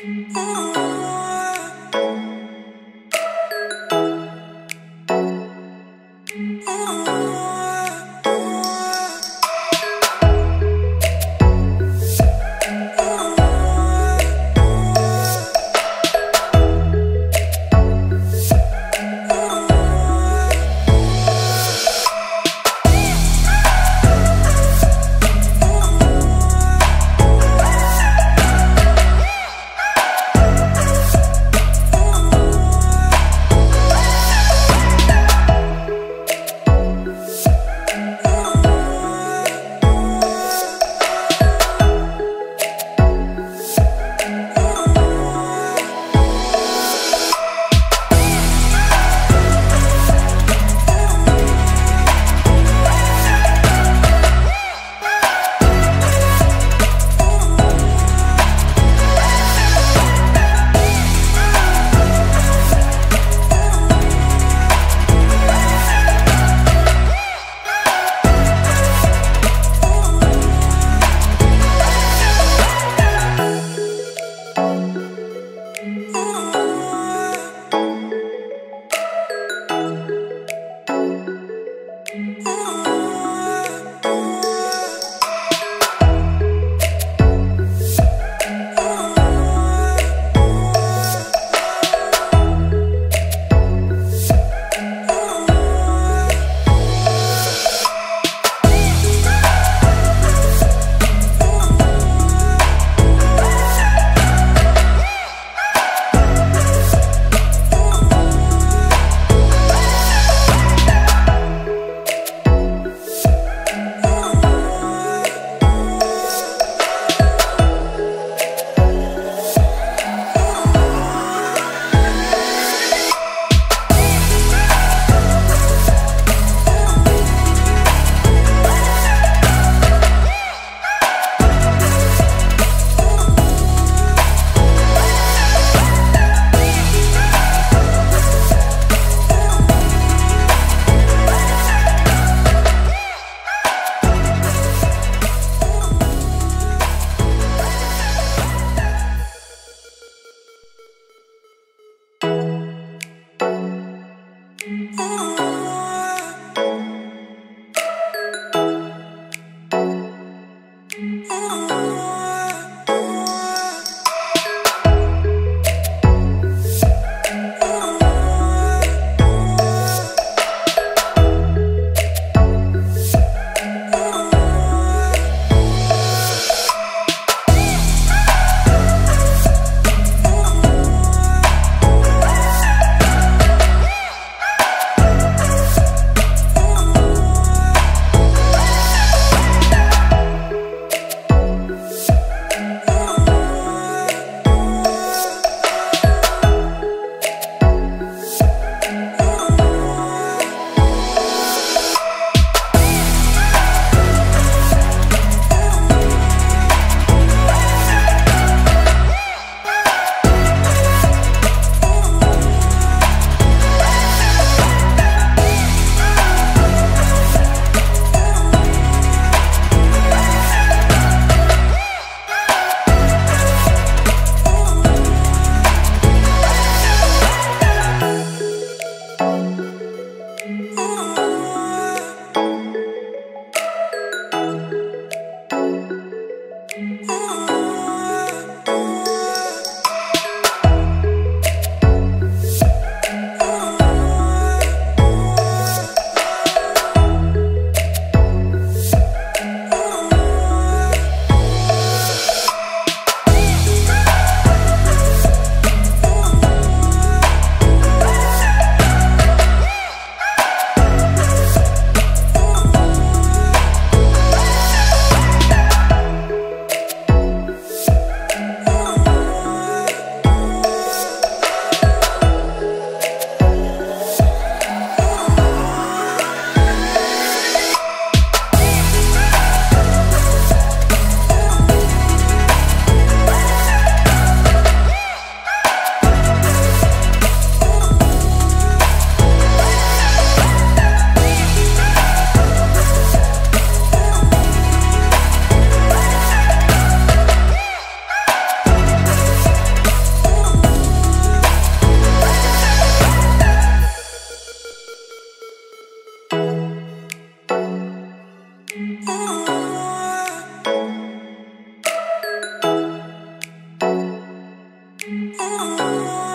Oh. Oh. Oh.